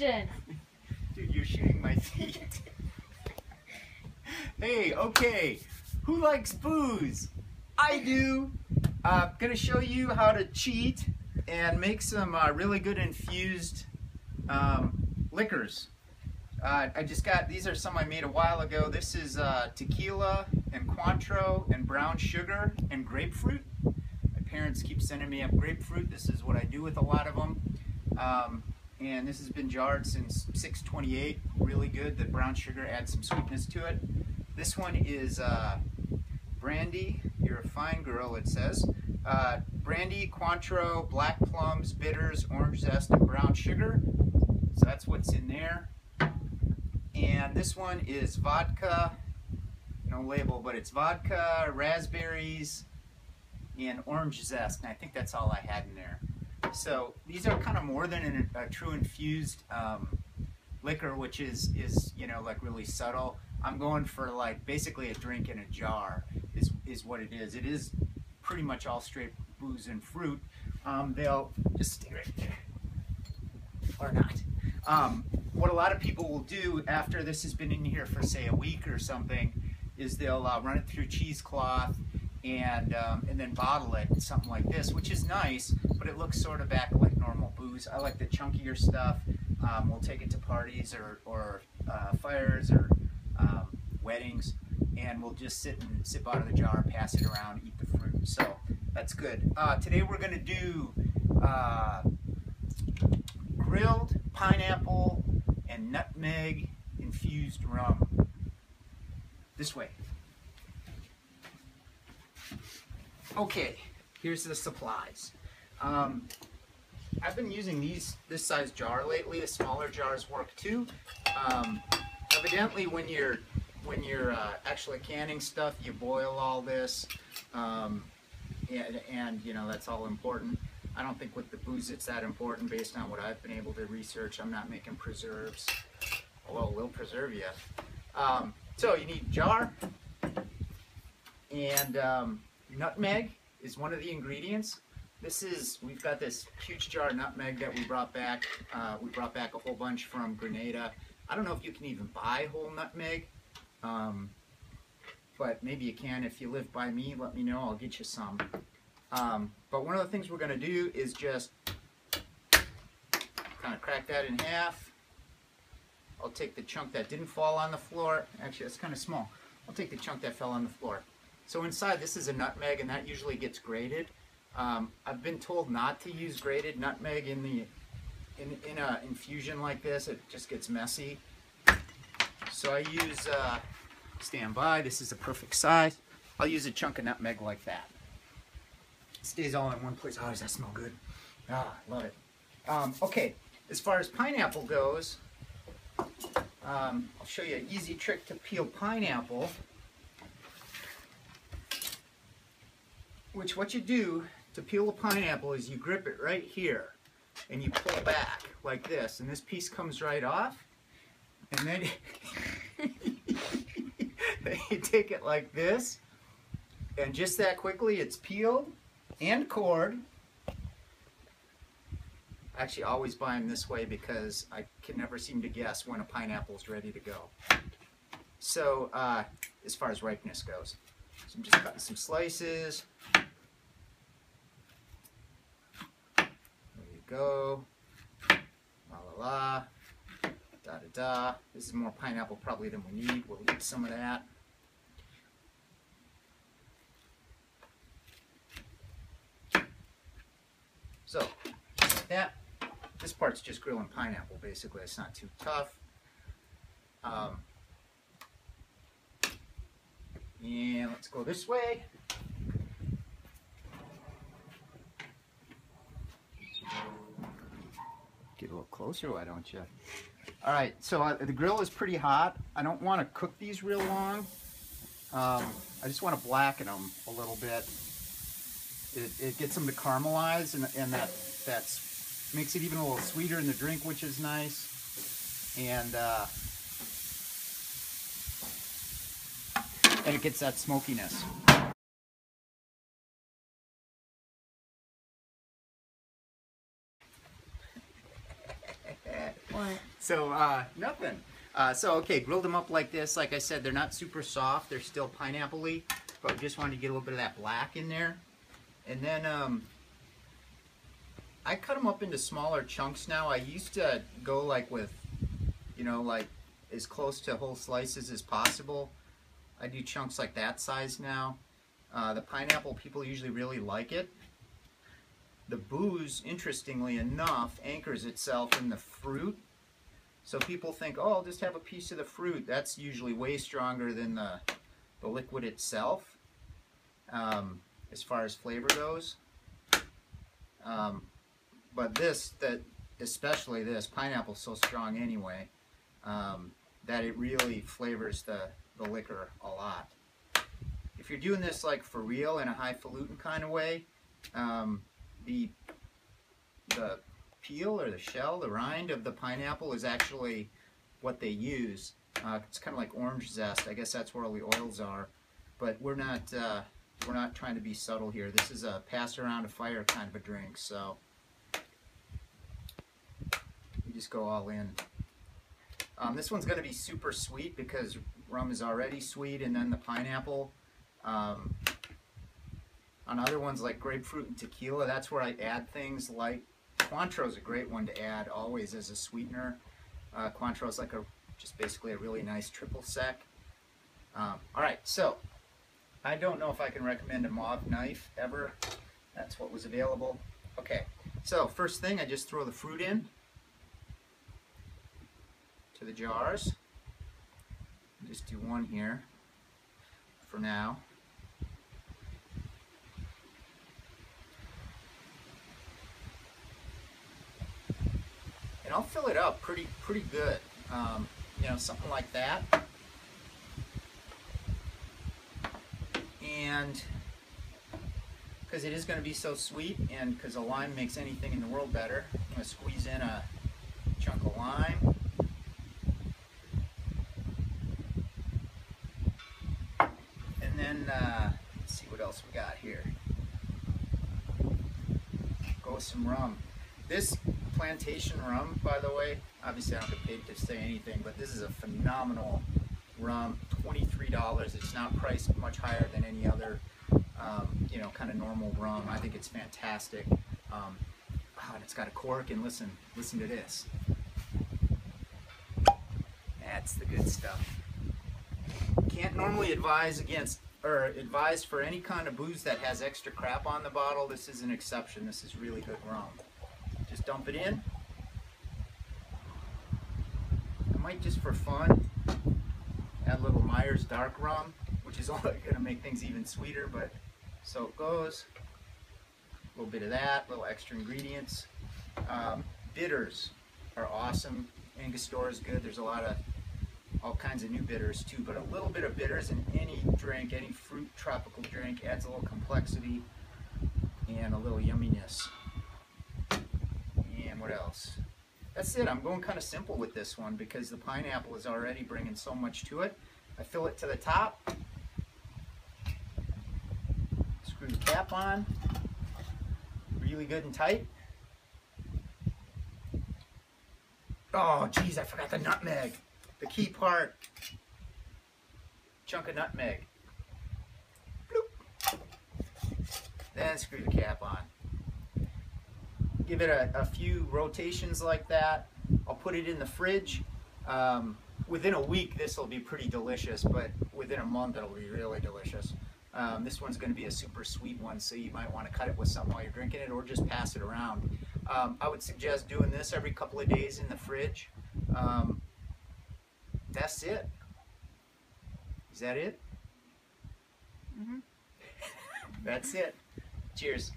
Dude, you're shooting my feet. hey, okay. Who likes booze? I do. I'm uh, gonna show you how to cheat and make some uh, really good infused um, liquors. Uh, I just got, these are some I made a while ago. This is uh, tequila and Cointreau and brown sugar and grapefruit. My parents keep sending me up grapefruit. This is what I do with a lot of them. Um, and this has been jarred since 628. Really good. The brown sugar adds some sweetness to it. This one is uh, brandy. You're a fine girl, it says. Uh, brandy, Cointreau, black plums, bitters, orange zest, and brown sugar. So that's what's in there. And this one is vodka, no label, but it's vodka, raspberries, and orange zest. And I think that's all I had in there. So these are kind of more than an, a true infused um, liquor, which is, is, you know, like really subtle. I'm going for like basically a drink in a jar is, is what it is. It is pretty much all straight booze and fruit. Um, they'll just stay right there or not. Um, what a lot of people will do after this has been in here for say a week or something is they'll uh, run it through cheesecloth and um, and then bottle it something like this, which is nice, but it looks sort of back like normal booze. I like the chunkier stuff. Um, we'll take it to parties or, or uh, fires or um, weddings, and we'll just sit and sip out of the jar, pass it around, eat the fruit. So that's good. Uh, today we're going to do uh, grilled pineapple and nutmeg infused rum. This way. Okay, here's the supplies. Um, I've been using these this size jar lately. The smaller jars work too. Um, evidently, when you're when you're uh, actually canning stuff, you boil all this, um, and, and you know that's all important. I don't think with the booze it's that important based on what I've been able to research. I'm not making preserves, although we'll preserve you. Um, so you need jar and um, nutmeg is one of the ingredients. This is, we've got this huge jar of nutmeg that we brought back. Uh, we brought back a whole bunch from Grenada. I don't know if you can even buy whole nutmeg, um, but maybe you can. If you live by me, let me know. I'll get you some. Um, but one of the things we're going to do is just kind of crack that in half. I'll take the chunk that didn't fall on the floor. Actually, that's kind of small. I'll take the chunk that fell on the floor. So inside this is a nutmeg and that usually gets grated. Um, I've been told not to use grated nutmeg in the in, in a infusion like this. It just gets messy. So I use, uh, stand by, this is a perfect size. I'll use a chunk of nutmeg like that. It stays all in one place. Oh, does that smell good? Ah, I love it. Um, okay, as far as pineapple goes, um, I'll show you an easy trick to peel pineapple. Which what you do to peel a pineapple is you grip it right here and you pull back like this and this piece comes right off and then, you take it like this and just that quickly it's peeled and cored. I actually, always buy them this way because I can never seem to guess when a pineapple is ready to go. So, uh, as far as ripeness goes, so I'm just cutting some slices. There you go. La la la. Da da da. This is more pineapple probably than we need. We'll eat some of that. So, that. This part's just grilling pineapple, basically. It's not too tough. Um, and let's go this way. Get a little closer, why don't you? All right, so uh, the grill is pretty hot. I don't want to cook these real long. Um, I just want to blacken them a little bit. It, it gets them to caramelize, and, and that that's makes it even a little sweeter in the drink, which is nice. And uh, and it gets that smokiness. What? So, uh, nothing. Uh, so, okay, grilled them up like this. Like I said, they're not super soft. They're still pineapple-y, but we just wanted to get a little bit of that black in there. And then, um, I cut them up into smaller chunks now. I used to go like with, you know, like as close to whole slices as possible. I do chunks like that size now. Uh, the pineapple, people usually really like it. The booze, interestingly enough, anchors itself in the fruit. So people think, oh, I'll just have a piece of the fruit. That's usually way stronger than the, the liquid itself, um, as far as flavor goes. Um, but this, that especially this, pineapple's so strong anyway, um, that it really flavors the, the liquor a lot. If you're doing this like for real in a highfalutin kind of way, um, the the peel or the shell, the rind of the pineapple is actually what they use. Uh, it's kind of like orange zest. I guess that's where all the oils are. But we're not uh, we're not trying to be subtle here. This is a pass around a fire kind of a drink. So you just go all in. Um, this one's going to be super sweet because rum is already sweet, and then the pineapple. Um, on other ones like grapefruit and tequila, that's where I add things like Cointreau is a great one to add always as a sweetener. Uh, is like a just basically a really nice triple sec. Um, all right, so I don't know if I can recommend a mauve knife ever. That's what was available. Okay, so first thing, I just throw the fruit in to the jars. Just do one here for now. And I'll fill it up pretty pretty good. Um, you know, something like that. And because it is going to be so sweet and because a lime makes anything in the world better, I'm going to squeeze in a chunk of lime. And then, uh, let's see what else we got here. Go with some rum. This plantation rum, by the way, obviously I don't get paid to say anything, but this is a phenomenal rum. $23. It's not priced much higher than any other, um, you know, kind of normal rum. I think it's fantastic. Um, oh, and it's got a cork, and listen, listen to this. That's the good stuff. Can't normally advise against or advise for any kind of booze that has extra crap on the bottle. This is an exception. This is really good rum. Dump it in. I might just for fun add a little Myers dark rum, which is only going to make things even sweeter, but so it goes. A little bit of that, little extra ingredients. Um, bitters are awesome. Angostura is good. There's a lot of all kinds of new bitters too, but a little bit of bitters in any drink, any fruit tropical drink adds a little complexity and a little yumminess. What else? That's it. I'm going kind of simple with this one because the pineapple is already bringing so much to it. I fill it to the top. Screw the cap on. Really good and tight. Oh, geez, I forgot the nutmeg. The key part. Chunk of nutmeg. Bloop. Then screw the cap on give it a, a, few rotations like that. I'll put it in the fridge. Um, within a week, this will be pretty delicious, but within a month, it'll be really delicious. Um, this one's going to be a super sweet one, so you might want to cut it with something while you're drinking it or just pass it around. Um, I would suggest doing this every couple of days in the fridge. Um, that's it. Is that it? Mm-hmm. that's it. Cheers.